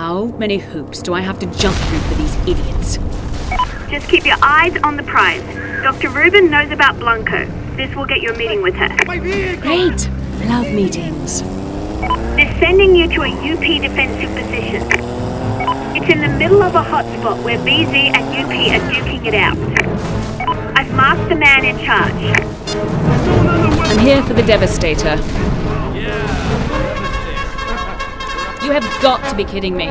How many hoops do I have to jump through for these idiots? Just keep your eyes on the prize. Dr. Rubin knows about Blanco. This will get you a meeting with her. Great! Love meetings. They're sending you to a UP defensive position. It's in the middle of a hotspot where VZ and UP are duking it out. I've marked the man in charge. I'm here for the Devastator. You have got to be kidding me.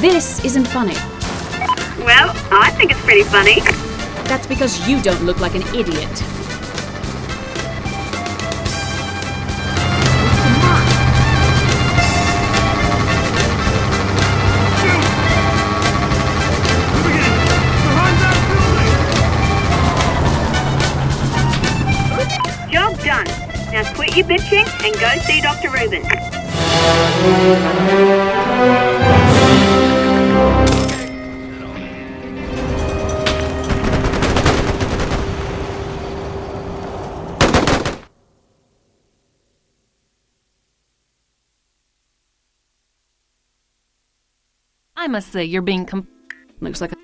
This isn't funny. Well, I think it's pretty funny. That's because you don't look like an idiot. Job done. Now quit your bitching and go see Dr. Rubin. I must say, you're being com- Looks like a